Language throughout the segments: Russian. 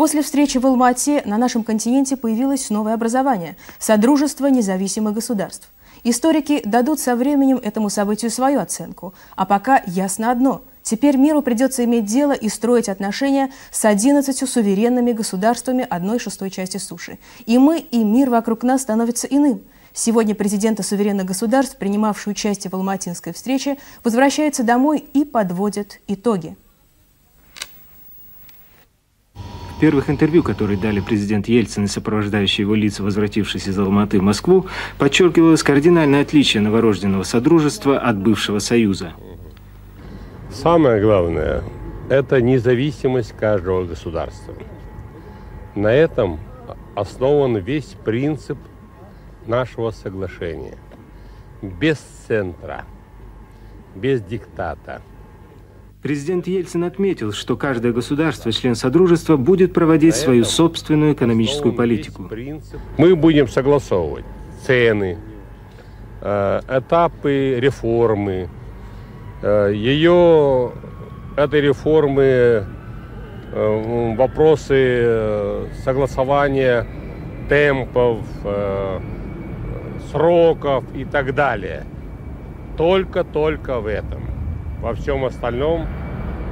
После встречи в Алмате на нашем континенте появилось новое образование – Содружество независимых государств. Историки дадут со временем этому событию свою оценку. А пока ясно одно – теперь миру придется иметь дело и строить отношения с 11 суверенными государствами одной шестой части суши. И мы, и мир вокруг нас становится иным. Сегодня президенты суверенных государств, принимавшие участие в Алматинской встрече, возвращаются домой и подводят итоги. Первых интервью, которые дали президент Ельцин и сопровождающие его лица, возвратившись из Алматы в Москву, подчеркивалось кардинальное отличие новорожденного Содружества от бывшего Союза. Самое главное – это независимость каждого государства. На этом основан весь принцип нашего соглашения. Без центра, без диктата – Президент Ельцин отметил, что каждое государство, член Содружества, будет проводить свою собственную экономическую политику. Мы будем согласовывать цены, э, этапы реформы, э, ее, этой реформы, э, вопросы согласования темпов, сроков и так далее. Только-только в этом. Во всем остальном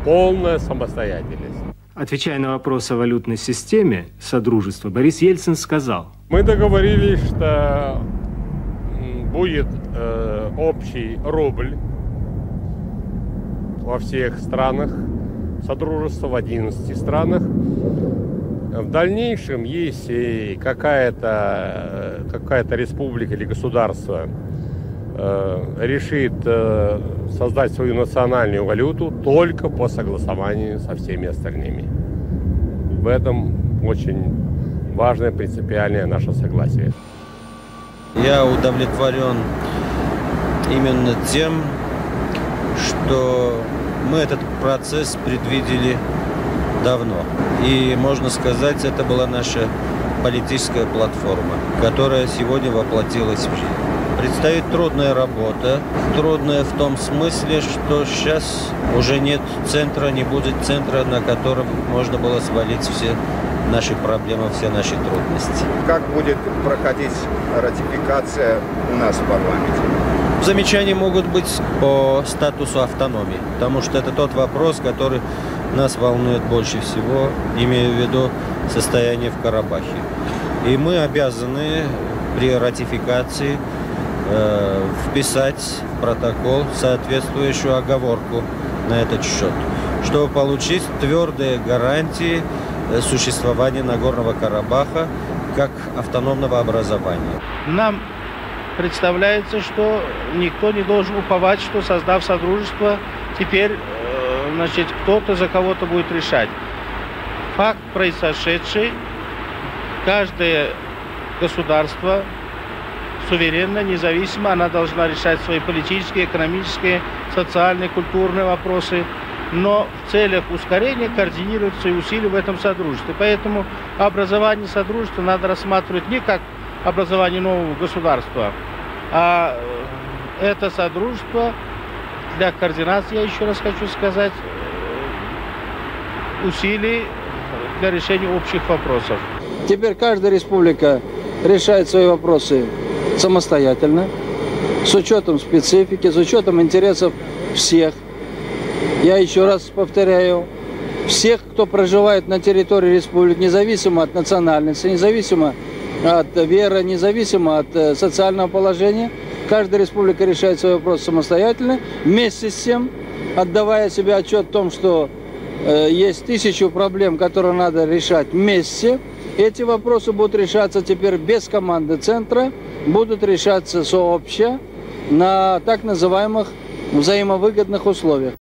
полная самостоятельность. Отвечая на вопрос о валютной системе Содружества, Борис Ельцин сказал. Мы договорились, что будет э, общий рубль во всех странах Содружества, в 11 странах. В дальнейшем, если какая-то какая республика или государство Э, решит э, создать свою национальную валюту только по согласованию со всеми остальными. В этом очень важное принципиальное наше согласие. Я удовлетворен именно тем, что мы этот процесс предвидели давно. И, можно сказать, это была наша политическая платформа, которая сегодня воплотилась в жизнь. Предстоит трудная работа. Трудная в том смысле, что сейчас уже нет центра, не будет центра, на котором можно было свалить все наши проблемы, все наши трудности. Как будет проходить ратификация у нас в парламенте? Замечания могут быть по статусу автономии, потому что это тот вопрос, который нас волнует больше всего, имея в виду состояние в Карабахе. И мы обязаны при ратификации э, вписать в протокол соответствующую оговорку на этот счет, чтобы получить твердые гарантии э, существования Нагорного Карабаха как автономного образования. Нам представляется, что никто не должен уповать, что создав Содружество, теперь э, значит, кто-то за кого-то будет решать. Факт произошедший, каждое государство суверенно, независимо, она должна решать свои политические, экономические, социальные, культурные вопросы, но в целях ускорения координируется и усилия в этом содружестве. Поэтому образование содружества надо рассматривать не как образование нового государства, а э, это содружество для координации, я еще раз хочу сказать, э, усилий для решения общих вопросов. Теперь каждая республика решает свои вопросы самостоятельно, с учетом специфики, с учетом интересов всех. Я еще раз повторяю, всех, кто проживает на территории республики, независимо от национальности, независимо от веры, независимо от э, социального положения, каждая республика решает свой вопрос самостоятельно, вместе с тем, отдавая себе отчет о том, что есть тысячу проблем, которые надо решать вместе. Эти вопросы будут решаться теперь без команды центра, будут решаться сообща на так называемых взаимовыгодных условиях.